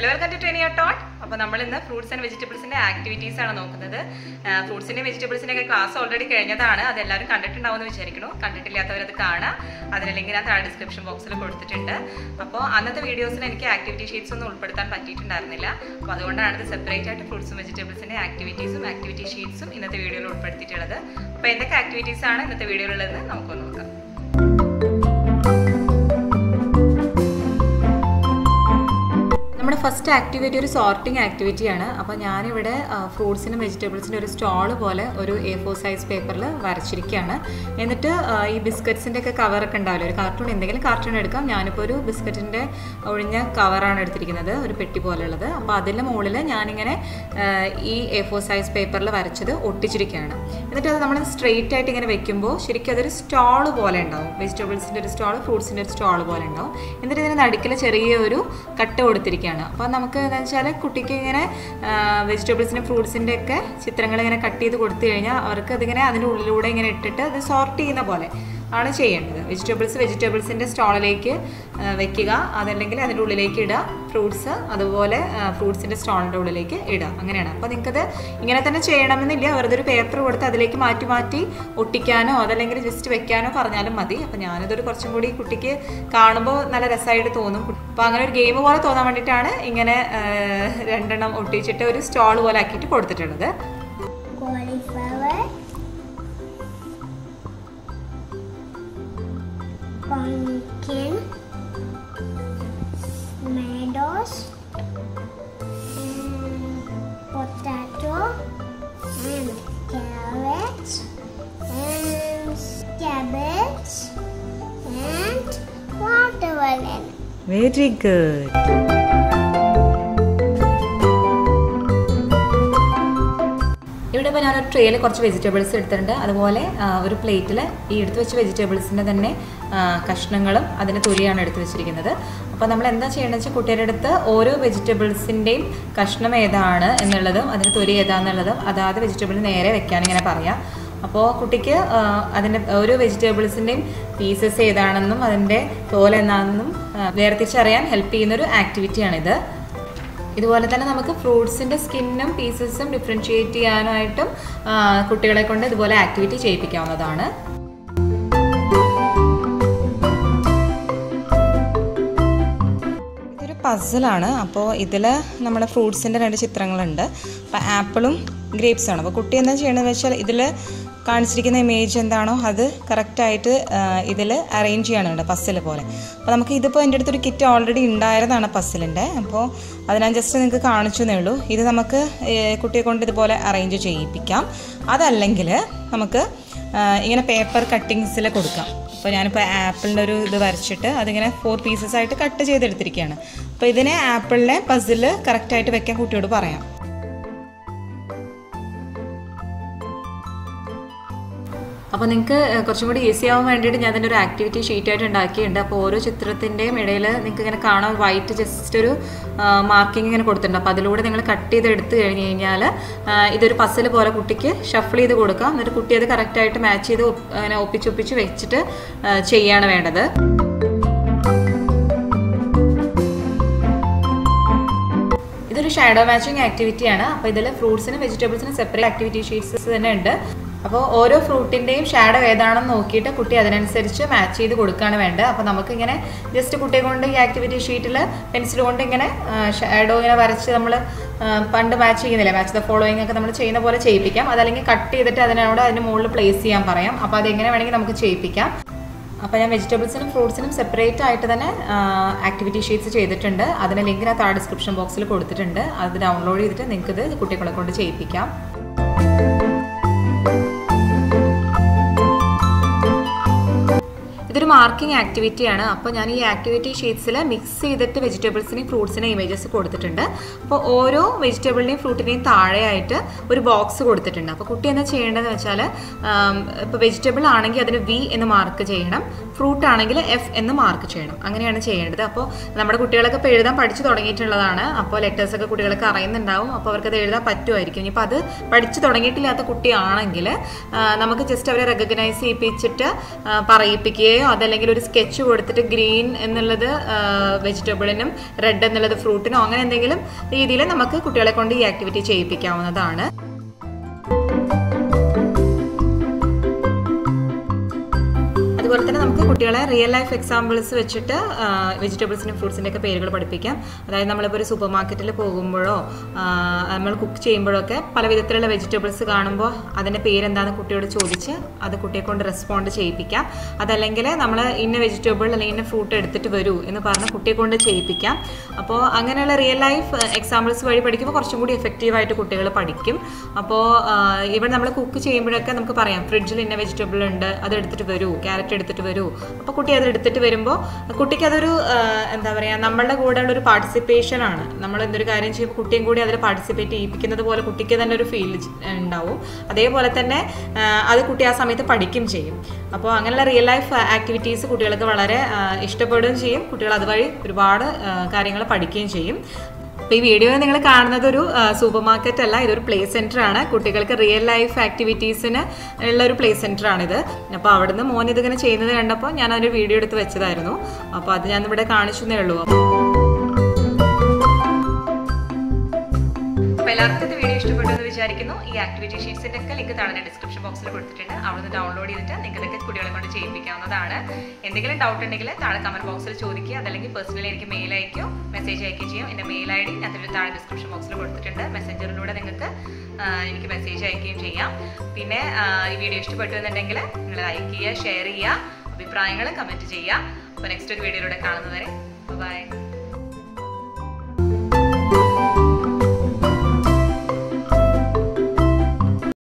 Hello welcome to ട്രെയിനിയോ ടോട്ട് അപ്പോൾ നമ്മൾ ഇന്ന് ഫ്രൂട്ട്സ് ആൻഡ് വെജിറ്റബിൾസിന്റെ ആക്ടിവിറ്റീസ് ആണ് നോക്കുന്നത്. ഫ്രൂട്ട്സിന്റെ വെജിറ്റബിൾസിന്റെ ഒക്കെ ക്ലാസ് ഓൾറെഡി കഴിഞ്ഞതാണ്. അതെല്ലാവരും കണ്ടിട്ടുണ്ടാവുമെന്ന് വിചാരിക്കുന്നു. കണ്ടിട്ടില്ലാത്തവരത് കാണാം അതിന്റെ ലിങ്ക് ഞാൻ താഴെ ഡിസ്ക്രിപ്ഷൻ ബോക്സിൽ കൊടുത്തിട്ടുണ്ട്. അപ്പോൾ അന്നത്തെ വീഡിയോസിൽ എനിക്ക് ആക്ടിവിറ്റി ഷീറ്റ്സ് ഒന്നും ഉൾപ്പെടുത്താൻ പറ്റിയിട്ടുണ്ടായിരുന്നില്ല. അപ്പോൾ അതുകൊണ്ടാണ് ഇത് സെപ്പറേറ്റ് ആയിട്ട് ഫ്രൂട്ട്സും വെജിറ്റബിൾസിന്റെ ആക്ടിവിറ്റീസും ആക്ടിവിറ്റി ഷീറ്റ്സും ഇന്നത്തെ വീഡിയോയിൽ ഉൾപ്പെടുത്തിയിട്ടുള്ളത്. അപ്പോൾ എന്തൊക്കെ ആക്ടിവിറ്റീസാണ് ഇന്നത്തെ വീഡിയോയിലുള്ളതെന്ന് നമുക്കൊന്ന് നോക്കാം. ഫസ്റ്റ് ആക്ടിവിറ്റി ഒരു സോർട്ടിംഗ് ആക്ടിവിറ്റിയാണ് അപ്പോൾ ഞാനിവിടെ ഫ്രൂട്ട്സിനും വെജിറ്റബിൾസിനും ഒരു സ്റ്റോൾ പോലെ ഒരു എ ഫോർ സൈസ് പേപ്പറിൽ വരച്ചിരിക്കുകയാണ്. എന്നിട്ട് ഈ ബിസ്ക്കറ്റ്സിന്റെ ഒക്കെ കവറൊക്കെ ഉണ്ടാവില്ല? ഒരു കാർട്ടൂൺ എന്തെങ്കിലും കാർട്ടൂൺ എടുക്കാം. ഞാനിപ്പോൾ ഒരു ബിസ്ക്കറ്റിന്റെ ഒഴിഞ്ഞ കവറാണ് എടുത്തിരിക്കുന്നത് ഒരു പെട്ടി പോലെയുള്ളത്. അപ്പോൾ അതിന്റെ മുകളിൽ ഞാനിങ്ങനെ ഈ എ ഫോർ സൈസ് പേപ്പറിൽ വരച്ചത് ഒട്ടിച്ചിരിക്കുകയാണ്. എന്നിട്ട് അത് നമ്മൾ സ്ട്രെയിറ്റ് ആയിട്ട് ഇങ്ങനെ വെക്കുമ്പോൾ ശരിക്കും അതൊരു സ്റ്റോൾ പോലെ ഉണ്ടാവും. വെജിറ്റബിൾസിന്റെ ഒരു സ്റ്റോൾ ഫ്രൂട്ട്സിന്റെ ഒരു സ്റ്റോൾ പോലെ ഉണ്ടാവും. എന്നിട്ട് ഇതിന് നടുക്കിൽ ചെറിയ ഒരു കട്ട് കൊടുത്തിരിക്കുകയാണ്. അപ്പോൾ നമുക്ക് എന്താണെന്ന് വെച്ചാൽ കുട്ടിക്ക് ഇങ്ങനെ വെജിറ്റബിൾസിന്റെ ഫ്രൂട്ട്സിന്റെ ഒക്കെ ചിത്രങ്ങൾ ഇങ്ങനെ കട്ട് ചെയ്ത് കൊടുത്തു കഴിഞ്ഞാൽ അവർക്ക് അതിങ്ങനെ അതിന്റെ ഉള്ളിലൂടെ ഇങ്ങനെ ഇട്ടിട്ട് അത് സോർട്ട് ചെയ്യുന്ന പോലെ. ആണ് ചെയ്യേണ്ടത്. വെജിറ്റബിൾസ് വെജിറ്റബിൾസിന്റെ സ്റ്റോളിലേക്ക് വെക്കുക. അതല്ലെങ്കിൽ അതിന്റെ ഉള്ളിലേക്ക് ഇടുക. ഫ്രൂട്ട്സ് അതുപോലെ ഫ്രൂട്ട്സിന്റെ സ്റ്റോളിന്റെ ഉള്ളിലേക്ക് ഇടുക. അങ്ങനെയാണ്. അപ്പോൾ നിങ്ങൾക്കത് ഇങ്ങനെ തന്നെ ചെയ്യണമെന്നില്ല. വെറുതെ ഒരു പേപ്പർ കൊടുത്ത് അതിലേക്ക് മാറ്റി മാറ്റി ഒട്ടിക്കാനോ അതല്ലെങ്കിൽ ജസ്റ്റ് വെക്കാനോ പറഞ്ഞാലും മതി. അപ്പോൾ ഞാനിതൊരു കുറച്ചും കൂടി കുട്ടിക്ക് കാണുമ്പോൾ നല്ല രസമായിട്ട് തോന്നും. അപ്പോൾ അങ്ങനെ ഒരു ഗെയിം പോലെ തോന്നാൻ വേണ്ടിയിട്ടാണ് ഇങ്ങനെ രണ്ടെണ്ണം ഒട്ടിച്ചിട്ട് ഒരു സ്റ്റോൾ പോലെ ആക്കിയിട്ട് കൊടുത്തിട്ടുള്ളത്. pumpkin, meadows, and potato, and carrots, and cabbage, and watermelon. Very good. ഇപ്പോൾ ഞാനൊരു ട്രേയിൽ കുറച്ച് വെജിറ്റബിൾസ് എടുത്തിട്ടുണ്ട്. അതുപോലെ ഒരു പ്ലേറ്റിൽ ഈ എടുത്ത് വെച്ച വെജിറ്റബിൾസിന്റെ തന്നെ കഷ്ണങ്ങളും അതിന്റെ തൊലിയാണ് എടുത്ത് വെച്ചിരിക്കുന്നത്. അപ്പോൾ നമ്മൾ എന്താ ചെയ്യേണ്ടതെന്ന് വെച്ചാൽ കുട്ടിയുടെ അടുത്ത് ഓരോ വെജിറ്റബിൾസിന്റെയും കഷ്ണം ഏതാണ് എന്നുള്ളതും അതിന്റെ തൊലി ഏതാണെന്നുള്ളതും അതാത് വെജിറ്റബിൾ നേരെ വെക്കാൻ ഇങ്ങനെ പറയാം. അപ്പോൾ കുട്ടിക്ക് അതിന്റെ ഓരോ വെജിറ്റബിൾസിന്റെയും പീസസ് ഏതാണെന്നും അതിന്റെ ആ, വേർതിരിച്ചറിയാൻ ഹെൽപ്പ് ചെയ്യുന്നൊരു ആക്ടിവിറ്റിയാണിത് ഇതുപോലെ തന്നെ നമുക്ക് ഫ്രൂട്ട്സിന്റെ സ്കിന്നും പീസസും ഡിഫറൻഷിയേറ്റ് ചെയ്യാനായിട്ടും കുട്ടികളെ കൊണ്ട് ഇതുപോലെ ആക്ടിവിറ്റി ചെയ്യിപ്പിക്കാവുന്നതാണ്. പസിലാണ് അപ്പോൾ ഇതിൽ നമ്മുടെ ഫ്രൂട്ട്സിന്റെ രണ്ട് ചിത്രങ്ങളുണ്ട്. അപ്പോൾ ആപ്പിളും ഗ്രേപ്സാണ് അപ്പോൾ കുട്ടി എന്താ ചെയ്യണമെന്ന് വെച്ചാൽ ഇതിൽ കാണിച്ചിരിക്കുന്ന ഇമേജ് എന്താണോ അത് കറക്റ്റായിട്ട് ഇതിൽ അറേഞ്ച് ചെയ്യാനുണ്ട് പസ്സിൽ പോലെ. അപ്പോൾ നമുക്ക് ഇതിപ്പോൾ എന്റെ അടുത്തൊരു കിറ്റ് ഓൾറെഡി ഉണ്ടായിരുന്നതാണ് പസ്സിലിന്റെ അപ്പോൾ അത് ഞാൻ ജസ്റ്റ് നിങ്ങൾക്ക് കാണിച്ചു എന്നേ ഉള്ളൂ. ഇത് നമുക്ക് കുട്ടിയെ കൊണ്ട് ഇതുപോലെ അറേഞ്ച് ചെയ്യിപ്പിക്കാം. അതല്ലെങ്കിൽ നമുക്ക് ഇങ്ങനെ പേപ്പർ കട്ടിങ്സിൽ കൊടുക്കാം. അപ്പോൾ ഞാനിപ്പോൾ ആപ്പിളിന്റെ ഒരു ഇത് വരച്ചിട്ട് അതിങ്ങനെ ഫോർ പീസസ് ആയിട്ട് കട്ട് ചെയ്തെടുത്തിരിക്കുകയാണ്. അപ്പോൾ ഇതിനെ ആപ്പിളിനെ പസിൽ കറക്റ്റായിട്ട് വെക്കാൻ കുട്ടിയോട് പറയാം. അപ്പോൾ നിങ്ങൾക്ക് കുറച്ചും കൂടി ഈസി ആവാൻ വേണ്ടിയിട്ട് ഞാൻ അതിന്റെ ഒരു ആക്ടിവിറ്റി ഷീറ്റായിട്ട് ഉണ്ടാക്കിയിട്ടുണ്ട്. അപ്പോൾ ഓരോ ചിത്രത്തിന്റെയും ഇടയിൽ നിങ്ങൾക്ക് ഇങ്ങനെ കാണാൻ വൈറ്റ് ജസ്റ്റ് ഒരു മാർക്കിംഗ് ഇങ്ങനെ കൊടുത്തിട്ടുണ്ട്. അപ്പോൾ അതിലൂടെ നിങ്ങൾ കട്ട് ചെയ്ത് എടുത്തു കഴിഞ്ഞ് കഴിഞ്ഞാൽ ഇതൊരു പസിൽ പോലെ കുട്ടിക്ക് ഷഫിൾ ചെയ്ത് കൊടുക്കാം. എന്നിട്ട് കുട്ടി അത് കറക്റ്റായിട്ട് മാച്ച് ചെയ്ത് ഇങ്ങനെ ഒപ്പിച്ചൊപ്പിച്ച് വെച്ചിട്ട് ചെയ്യാണ് വേണ്ടത്. ഇതൊരു ഷാഡോ മാച്ചിങ് ആക്ടിവിറ്റിയാണ് അപ്പോൾ ഇതിൽ ഫ്രൂട്ട്സിനും വെജിറ്റബിൾസിനും സെപ്പറേറ്റ് ആക്ടിവിറ്റി ഷീറ്റ്സ് തന്നെ ഉണ്ട്. അപ്പോൾ ഓരോ ഫ്രൂട്ടിന്റെയും ഷാഡോ ഏതാണെന്ന് നോക്കിയിട്ട് കുട്ടി അതിനനുസരിച്ച് മാച്ച് ചെയ്ത് കൊടുക്കുകയാണ് വേണ്ടത്. അപ്പോൾ നമുക്കിങ്ങനെ ജസ്റ്റ് കുട്ടിയെ കൊണ്ട് ഈ ആക്ടിവിറ്റി ഷീറ്റിൽ പെൻസിൽ കൊണ്ട് ഇങ്ങനെ ഷാഡോ ഇങ്ങനെ വരച്ച് നമ്മൾ പണ്ട് മാച്ച് ചെയ്യുന്നില്ല? മാച്ച് ദ ഫോളോയിങ് ഒക്കെ നമ്മൾ ചെയ്യുന്ന പോലെ ചെയ്യിപ്പിക്കാം. അതല്ലെങ്കിൽ കട്ട് ചെയ്തിട്ട് അതിനോട് അതിന് മുകളിൽ പ്ലേസ് ചെയ്യാൻ പറയാം. അപ്പോൾ അതെങ്ങനെ വേണമെങ്കിൽ നമുക്ക് ചെയ്യിപ്പിക്കാം. അപ്പോൾ ഞാൻ വെജിറ്റബിൾസിനും ഫ്രൂട്ട്സിനും സെപ്പറേറ്റ് ആയിട്ട് തന്നെ ആക്ടിവിറ്റി ഷീറ്റ്സ് ചെയ്തിട്ടുണ്ട്. അതിന്റെ ലിങ്ക് ഞാൻ താഴെ ഡിസ്ക്രിപ്ഷൻ ബോക്സിൽ കൊടുത്തിട്ടുണ്ട്. അത് ഡൗൺലോഡ് ചെയ്തിട്ട് നിങ്ങൾക്കിത് കുട്ടികളെ കൊണ്ട് ചെയ്യിപ്പിക്കാം. ഇതൊരു മാർക്കിംഗ് ആക്ടിവിറ്റിയാണ് അപ്പോൾ ഞാൻ ഈ ആക്ടിവിറ്റി ഷീറ്റ്സിൽ മിക്സ് ചെയ്തിട്ട് വെജിറ്റബിൾസിനെയും ഫ്രൂട്ട്സിനെയും ഇമേജസ് കൊടുത്തിട്ടുണ്ട്. അപ്പോൾ ഓരോ വെജിറ്റബിളിനെയും ഫ്രൂട്ടിനെയും താഴെയായിട്ട് ഒരു ബോക്സ് കൊടുത്തിട്ടുണ്ട്. അപ്പോൾ കുട്ടി എന്താ ചെയ്യേണ്ടതെന്ന് വെച്ചാൽ ഇപ്പോൾ വെജിറ്റബിൾ ആണെങ്കിൽ അതിന് വി എന്ന് മാർക്ക് ചെയ്യണം. ഫ്രൂട്ട് ആണെങ്കിൽ എഫ് എന്ന് മാർക്ക് ചെയ്യണം. അങ്ങനെയാണ് ചെയ്യേണ്ടത്. അപ്പോൾ നമ്മുടെ കുട്ടികളൊക്കെ ഇപ്പോൾ എഴുതാൻ പഠിച്ചു തുടങ്ങിയിട്ടുള്ളതാണ്. അപ്പോൾ ലെറ്റേഴ്സ് ഒക്കെ കുട്ടികളൊക്കെ അറിയുന്നുണ്ടാവും. അപ്പോൾ അവർക്കത് എഴുതാൻ പറ്റുമായിരിക്കും. ഇനിയിപ്പോൾ അത് പഠിച്ചു തുടങ്ങിയിട്ടില്ലാത്ത കുട്ടിയാണെങ്കിൽ നമുക്ക് ജസ്റ്റ് അവരെ റെക്കഗ്നൈസ് ചെയ്യിപ്പിച്ചിട്ട് പറയിപ്പിക്കുകയോ അതല്ലെങ്കിൽ ഒരു സ്കെച്ച് കൊടുത്തിട്ട് ഗ്രീൻ എന്നുള്ളത് വെജിറ്റബിളിനും റെഡ് എന്നുള്ളത് ഫ്രൂട്ടിനോ അങ്ങനെ എന്തെങ്കിലും രീതിയിൽ നമുക്ക് കുട്ടികളെ കൊണ്ട് ഈ ആക്ടിവിറ്റി ചെയ്യിപ്പിക്കാവുന്നതാണ്. അതുപോലെ തന്നെ നമുക്ക് കുട്ടികളെ റിയൽ ലൈഫ് എക്സാമ്പിൾസ് വെച്ചിട്ട് വെജിറ്റബിൾസിനും ഫ്രൂട്ട്സിന്റെ ഒക്കെ പേരുകൾ പഠിപ്പിക്കാം. അതായത് നമ്മളിപ്പോൾ ഒരു സൂപ്പർ മാർക്കറ്റിൽ പോകുമ്പോഴോ നമ്മൾ കുക്ക് ചെയ്യുമ്പോഴോ ഒക്കെ പല വിധത്തിലുള്ള വെജിറ്റബിൾസ് കാണുമ്പോൾ അതിന്റെ പേരെന്താണെന്ന് കുട്ടിയോട് ചോദിച്ച് അത് കുട്ടിയെ കൊണ്ട് റെസ്പോണ്ട് ചെയ്യിപ്പിക്കാം. അതല്ലെങ്കിൽ നമ്മൾ ഇന്ന വെജിറ്റബിൾ അല്ലെങ്കിൽ ഇന്ന ഫ്രൂട്ട് എടുത്തിട്ട് വരൂ എന്ന് പറഞ്ഞ് കുട്ടിയെ കൊണ്ട് ചെയ്യിപ്പിക്കാം. അപ്പോൾ അങ്ങനെയുള്ള റിയൽ ലൈഫ് എക്സാമ്പിൾസ് വഴി പഠിക്കുമ്പോൾ കുറച്ചും കൂടി എഫക്റ്റീവായിട്ട് കുട്ടികൾ പഠിക്കും. അപ്പോൾ ഇവിടെ നമ്മൾ കുക്ക് ചെയ്യുമ്പോഴൊക്കെ നമുക്ക് പറയാം ഫ്രിഡ്ജിൽ ഇന്ന വെജിറ്റബിൾ ഉണ്ട് അത് എടുത്തിട്ട് വരൂ ക്യാരറ്റ് എടുത്തിട്ട് വരൂ. അപ്പോൾ കുട്ടി അത് എടുത്തിട്ട് വരുമ്പോൾ കുട്ടിക്ക് അതൊരു എന്താ പറയുക നമ്മളുടെ കൂടെയുള്ള ഒരു പാർട്ടിസിപ്പേഷൻ ആണ്. നമ്മൾ എന്തൊരു കാര്യം ചെയ്യുമ്പോൾ കുട്ടിയും കൂടി അതിൽ പാർട്ടിസിപ്പേറ്റ് ചെയ്യിപ്പിക്കുന്നത് പോലെ കുട്ടിക്ക് തന്നെ ഒരു ഫീൽ ഉണ്ടാവും. അതേപോലെ തന്നെ അത് കുട്ടി ആ സമയത്ത് പഠിക്കും ചെയ്യും. അപ്പോൾ അങ്ങനെയുള്ള റിയൽ ലൈഫ് ആക്ടിവിറ്റീസ് കുട്ടികൾക്ക് വളരെ ഇഷ്ടപ്പെടുകയും ചെയ്യും. കുട്ടികൾ അതുവഴി ഒരുപാട് കാര്യങ്ങൾ പഠിക്കുകയും ചെയ്യും. അപ്പോൾ ഈ വീഡിയോ നിങ്ങൾ കാണുന്നത് ഒരു സൂപ്പർ മാർക്കറ്റ് അല്ല ഇതൊരു പ്ലേ സെന്റർ ആണ്. കുട്ടികൾക്ക് റിയൽ ലൈഫ് ആക്ടിവിറ്റീസിന് ഉള്ള ഒരു പ്ലേ സെന്റർ ആണിത്. അപ്പോൾ അവിടുന്ന് മോൻ ഇതിങ്ങനെ ചെയ്യുന്നത് കണ്ടപ്പോൾ ഞാൻ അതൊരു വീഡിയോ എടുത്ത് വെച്ചതായിരുന്നു. അപ്പോൾ അത് ഞാൻ ഇവിടെ കാണിച്ചെന്നേ ഉള്ളൂ. അപ്പോൾ എല്ലാവർക്കും ഇത് വീഡിയോ ഇഷ്ടപ്പെട്ടു എന്ന് വിചാരിക്കുന്നു. ഈ ആക്ടിവിറ്റി ഷീറ്റ്സിന്റെ ഒക്കെ ലിങ്ക് താഴെ ഡിസ്ക്രിപ്ഷൻ ബോക്സിൽ കൊടുത്തിട്ടുണ്ട്. അവിടെ നിന്ന് ഡൗൺലോഡ് ചെയ്തിട്ട് നിങ്ങൾക്ക് കുട്ടികളെ കൊണ്ട് ചെയ്യിപ്പിക്കാവുന്നതാണ്. എന്തെങ്കിലും ഡൗട്ട് ഉണ്ടെങ്കിൽ താഴെ കമന്റ് ബോക്സിൽ ചോദിക്കുക. അതല്ലെങ്കിൽ പേഴ്സണലി എനിക്ക് മെയിൽ അയക്കോ മെസ്സേജ് അയക്കുകയും ചെയ്യും. എന്റെ മെയിൽ ഐ ഡി അതിൽ താഴെ ഡിസ്ക്രിപ്ഷൻ ബോക്സിൽ കൊടുത്തിട്ടുണ്ട്. മെസ്സഞ്ചറിലൂടെ നിങ്ങൾക്ക് എനിക്ക് മെസ്സേജ് അയക്കുകയും ചെയ്യാം. പിന്നെ ഈ വീഡിയോ ഇഷ്ടപ്പെട്ടു എന്നുണ്ടെങ്കിൽ നിങ്ങൾ ലൈക്ക് ചെയ്യുക ഷെയർ ചെയ്യുക അഭിപ്രായങ്ങൾ കമന്റ് ചെയ്യുക. അപ്പോൾ നെക്സ്റ്റ് ഒരു വീഡിയോയിലൂടെ കാണുന്നവരെ ബൈ